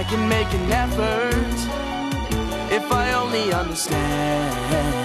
I can make an effort if I only understand.